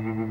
Thank